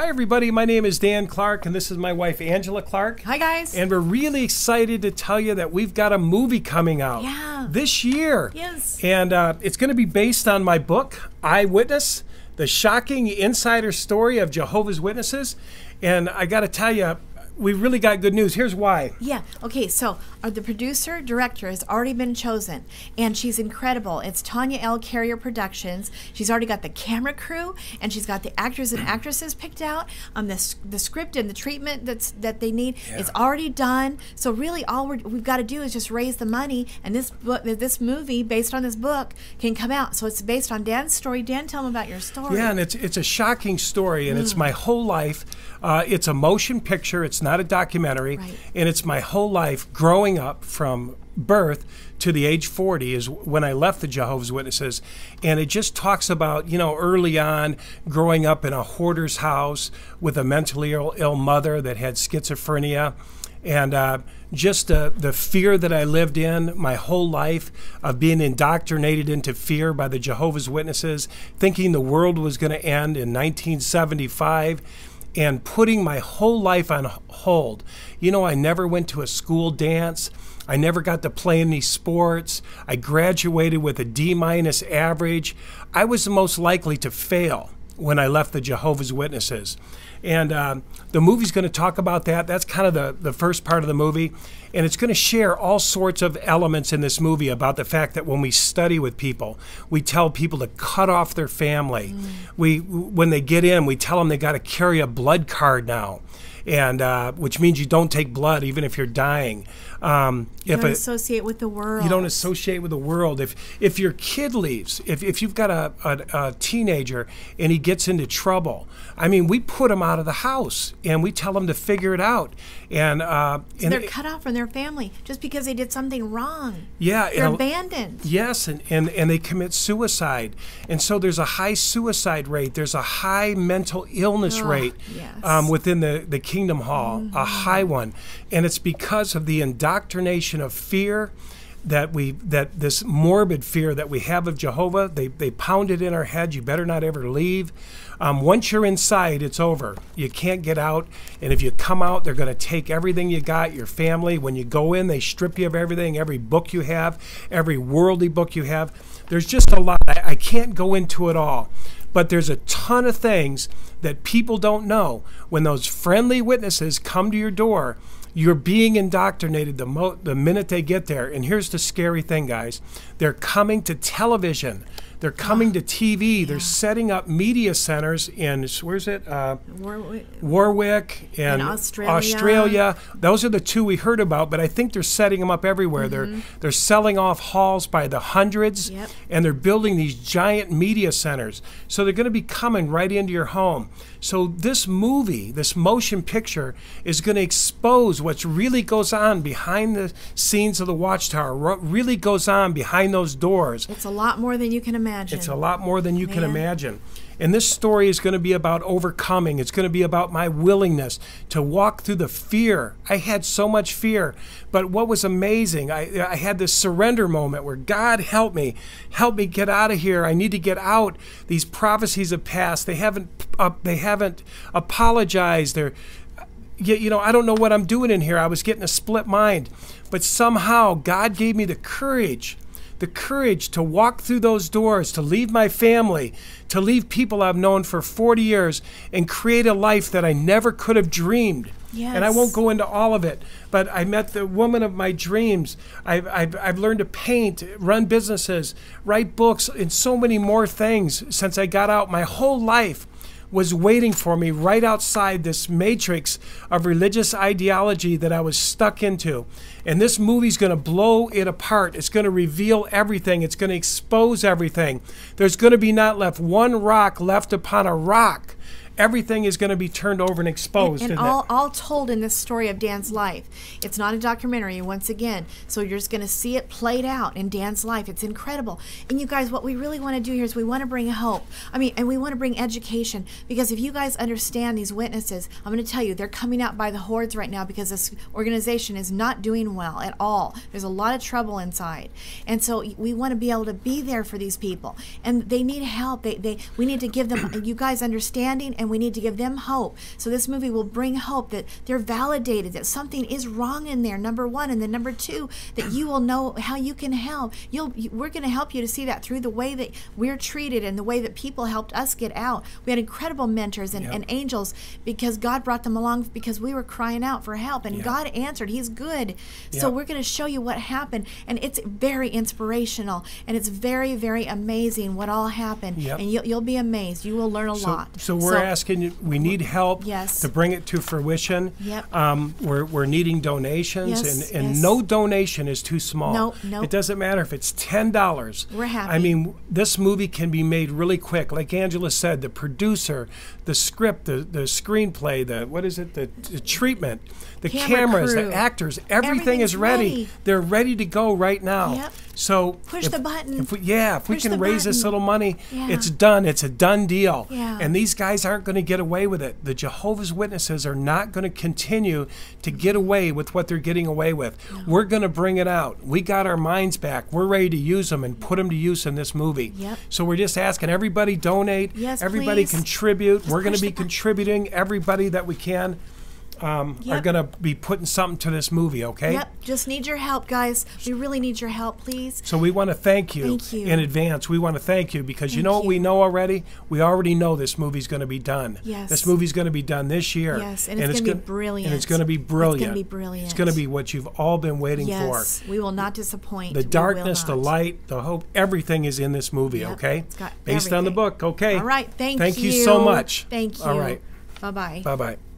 Hi, everybody. My name is Dan Clark, and this is my wife, Angela Clark. Hi, guys. And we're really excited to tell you that we've got a movie coming out Yeah. this year. Yes. And uh, it's going to be based on my book, Eyewitness The Shocking Insider Story of Jehovah's Witnesses. And I got to tell you, we really got good news. Here's why. yeah. Okay. So uh, the producer director has already been chosen, and she's incredible. It's Tanya L. Carrier Productions. She's already got the camera crew, and she's got the actors and actresses picked out. Um, the the script and the treatment that's that they need is already done. So really, all we're, we've got to do is just raise the money, and this book, this movie based on this book can come out. So it's based on Dan's story. Dan, tell them about your story. Yeah, and it's it's a shocking story, and Mm. it's my whole life. Uh, it's a motion picture. It's not a documentary, Right. and it's my whole life growing up from birth to the age 40 is when I left the Jehovah's Witnesses, and it just talks about you know early on growing up in a hoarder's house with a mentally ill, ill mother that had schizophrenia. And uh, just uh, the fear that I lived in my whole life of being indoctrinated into fear by the Jehovah's Witnesses, thinking the world was going to end in 1975, and putting my whole life on hold. You know, I never went to a school dance. I never got to play any sports. I graduated with a D minus average. I was the most likely to fail when I left the Jehovah's Witnesses. And um, the movie's going to talk about that. That's kind of the, the first part of the movie. And it's going to share all sorts of elements in this movie about the fact that when we study with people, we tell people to cut off their family. We, when they get in, we tell them they got to carry a blood card now. And uh, which means you don't take blood even if you're dying. Um, You if don't a- associate with the world. you don't associate with the world. If if your kid leaves, if, if you've got a, a, a teenager and he gets into trouble, I mean, we put him out of the house and we tell him to figure it out. And uh, and they're cut off from their family just because they did something wrong. yeah, They're and abandoned. Yes, and, and, and they commit suicide. And so there's a high suicide rate. There's a high mental illness rate yes. um, within the, the Kingdom Hall, a high one. And it's because of the indoctrination of fear that we that this morbid fear that we have of Jehovah, they, they pound it in our head, you better not ever leave. Um, once you're inside, it's over. You can't get out. And if you come out, they're going to take everything you got, your family. When you go in, they strip you of everything, every book you have, every worldly book you have. There's just a lot. I, I can't go into it all. But there's a ton of things that people don't know. When those friendly witnesses come to your door, you're being indoctrinated the, the minute they get there. And here's the scary thing, guys they're coming to television. They're coming to TV. They're setting up media centers in where's it? Uh, War- Warwick and In Australia. Australia. Those are the two we heard about, but I think they're setting them up everywhere. They're they're selling off halls by the hundreds, Mm-hmm. Yep. and they're building these giant media centers. So they're going to be coming right into your home. So this movie, this motion picture, is going to expose what really goes on behind the scenes of the Watchtower. What really goes on behind those doors. It's a lot more than you can imagine. It's a lot more than you can imagine. And this story is going to be about overcoming. It's going to be about my willingness to walk through the fear. I had so much fear. But what was amazing, I, I had this surrender moment where God help me, help me get out of here. I need to get out. These prophecies have passed. They haven't, uh, they haven't apologized. They're, you know, I don't know what I'm doing in here. I was getting a split mind. But somehow God gave me the courage the courage to walk through those doors, to leave my family, to leave people I've known for 40 years, and create a life that I never could have dreamed. Yes. And I won't go into all of it, but I met the woman of my dreams. I've, I've, I've learned to paint, run businesses, write books, and so many more things since I got out. My whole life was waiting for me right outside this matrix of religious ideology that I was stuck into. And this movie's going to blow it apart. It's going to reveal everything. It's going to expose everything. There's going to be not left one rock left upon a rock. Everything is going to be turned over and exposed. and in all, all told in this story of Dan's life. It's not a documentary, once again. So you're just going to see it played out in Dan's life. It's incredible. And you guys, what we really want to do here is we want to bring hope. I mean, and we want to bring education because if you guys understand these witnesses, I'm going to tell you, they're coming out by the hordes right now because this organization is not doing well at all. There's a lot of trouble inside. And so we want to be able to be there for these people. And they need help. They, they we need to give them you guys understanding and we need to give them hope. So this movie will bring hope that they're validated that something is wrong in there. Number one, and then number two, that you will know how you can help. You'll we're going to help you to see that through the way that we're treated and the way that people helped us get out. We had incredible mentors and, Yep. and angels because God brought them along because we were crying out for help, and Yeah. God answered. He's good. So Yep. we're going to show you what happened, and it's very inspirational and it's very very amazing what all happened. Yep. And you'll, you'll be amazed. You will learn a So, lot. so we're asking you, we need help Yes. to bring it to fruition. Yep. Um, we're, we're needing donations, Yes, and, and yes. no donation is too small. No, no. It doesn't matter if it's $10. We're happy. I mean, this movie can be made really quick. Like Angela said, the producer, the script, the, the screenplay, the, what is it, the, the treatment, the Camera cameras, crew. the actors, everything is ready. ready. They're ready to go right now. Yep. So Push if- the button. If we, yeah, if we can raise this little money, Yeah. it's done. It's a done deal. Yeah. And these guys aren't going to get away with it. The Jehovah's Witnesses are not going to continue to get away with what they're getting away with. We're going to bring it out. We got our minds back. We're ready to use them and put them to use in this movie. Yep. So we're just asking everybody donate. Yes, everybody please. contribute. we're going to be contributing. Everybody that we can um, are going to be putting something to this movie. Okay. Yep. Just need your help, guys. We really need your help, please. So we want to thank you, Thank you. in advance. We want to thank you because you know what we know already? We already know this movie's going to be done. Yes. This movie's going to be done this year. Yes, and it's gonna be gonna- And it's brilliant. going to be brilliant. It's gonna be brilliant. It's going to be what you've all been waiting Yes, for. we will not disappoint. The darkness, the light, the hope, everything is in this movie, Yep, okay? it's Based on the book, okay? All right. Thank, Thank you. you so much. Thank you. All right. Bye bye. Bye bye.